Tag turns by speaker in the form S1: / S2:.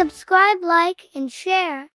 S1: Subscribe, like, and share.